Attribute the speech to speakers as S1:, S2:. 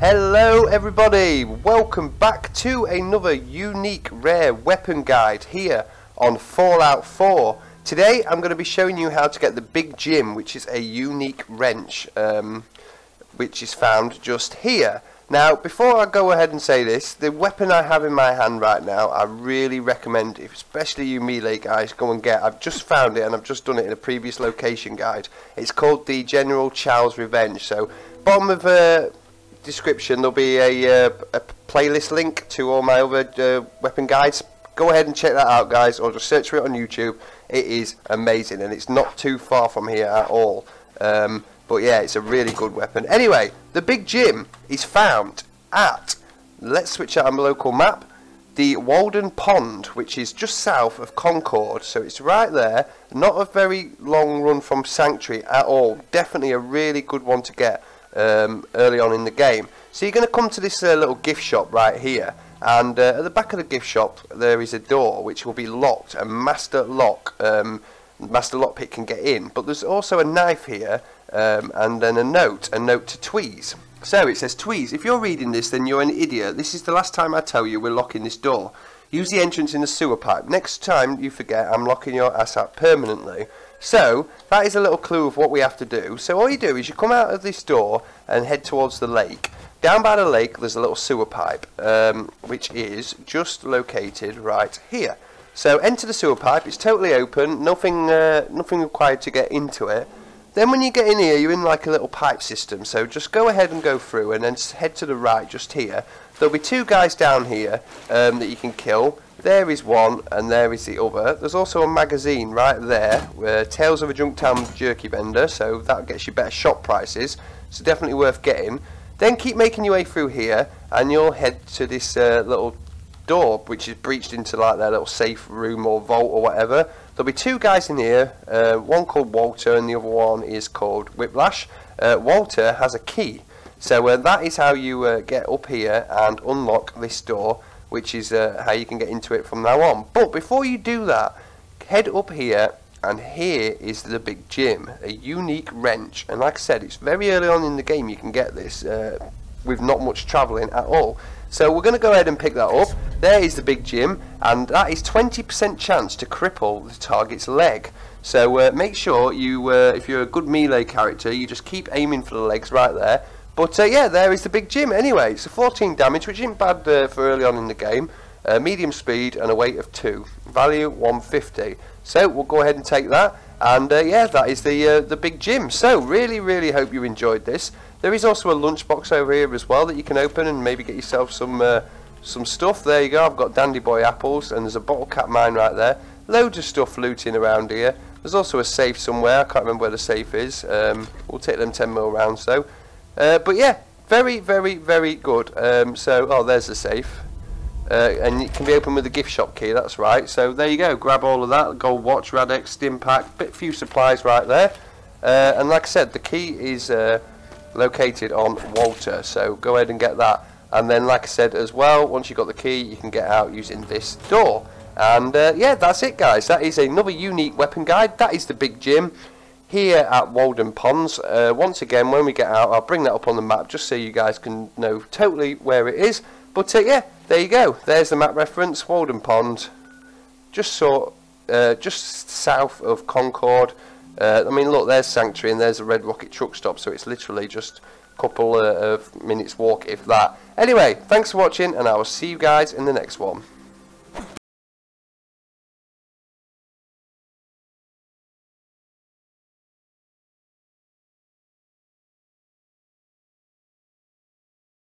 S1: Hello everybody, welcome back to another unique rare weapon guide here on Fallout 4. Today I'm going to be showing you how to get the Big Jim, which is a unique wrench, um, which is found just here. Now, before I go ahead and say this, the weapon I have in my hand right now, I really recommend, especially you melee guys, go and get. I've just found it and I've just done it in a previous location guide. It's called the General Chao's Revenge. So, bottom of uh, description there'll be a, uh, a playlist link to all my other uh, weapon guides. Go ahead and check that out, guys, or just search for it on YouTube. It is amazing and it's not too far from here at all. Um, but yeah, it's a really good weapon. Anyway, the Big Jim is found at, let's switch out on the local map, the Walden Pond, which is just south of Concord. So it's right there. Not a very long run from Sanctuary at all. Definitely a really good one to get um, early on in the game. So you're going to come to this uh, little gift shop right here. And uh, at the back of the gift shop, there is a door which will be locked, a master lock. Um, master lockpick can get in. But there's also a knife here um, and then a note, a note to Tweez. So it says, Tweez, if you're reading this, then you're an idiot. This is the last time I tell you we're locking this door. Use the entrance in the sewer pipe. Next time you forget, I'm locking your ass up permanently. So, that is a little clue of what we have to do. So all you do is you come out of this door and head towards the lake. Down by the lake, there's a little sewer pipe, um, which is just located right here. So enter the sewer pipe. It's totally open. Nothing, uh, nothing required to get into it. Then when you get in here, you're in like a little pipe system. So just go ahead and go through and then head to the right just here. There'll be two guys down here um, that you can kill. There is one and there is the other. There's also a magazine right there, where Tales of a Junktown Jerky Vendor, so that gets you better shop prices. So definitely worth getting. Then keep making your way through here and you'll head to this uh, little door which is breached into like their little safe room or vault or whatever. There'll be two guys in here, uh, one called Walter and the other one is called Whiplash. Uh, Walter has a key, so uh, that is how you uh, get up here and unlock this door, which is uh, how you can get into it from now on. But before you do that, head up here and here is the Big Jim, a unique wrench. And like I said, it's very early on in the game you can get this uh, with not much travelling at all. So we're going to go ahead and pick that up. There is the Big Jim, and that is 20% chance to cripple the target's leg. So uh, make sure you, uh, if you're a good melee character, you just keep aiming for the legs right there. But uh, yeah, there is the Big Jim. anyway. It's a 14 damage, which isn't bad uh, for early on in the game. Uh, medium speed and a weight of 2. Value 150. So we'll go ahead and take that. And uh, yeah, that is the the Big Jim. So really, really hope you enjoyed this. There is also a lunchbox over here as well that you can open and maybe get yourself some uh, some stuff. There you go. I've got Dandy Boy apples and there's a bottle cap mine right there. Loads of stuff looting around here. There's also a safe somewhere. I can't remember where the safe is. Um, we'll take them 10 mil rounds though. Uh, but yeah, very, very, very good. Um, so, oh, there's the safe. Uh, and it can be opened with a gift shop key, that's right. So there you go, grab all of that, gold watch, Rad-X, Stimpak, bit few supplies right there. Uh, and like I said, the key is uh, located on Walter. So go ahead and get that. And then, like I said as well, once you've got the key, you can get out using this door. And uh, yeah, that's it, guys. That is another unique weapon guide. That is the Big Jim here at Walden Ponds. Uh, once again, when we get out, I'll bring that up on the map just so you guys can know totally where it is. But uh, yeah, there you go. There's the map reference, Walden Pond. Just sort, uh, just south of Concord. Uh, I mean, look, there's Sanctuary and there's a Red Rocket truck stop, so it's literally just a couple uh, of minutes walk, if that. Anyway, thanks for watching, and I will see you guys in the next one.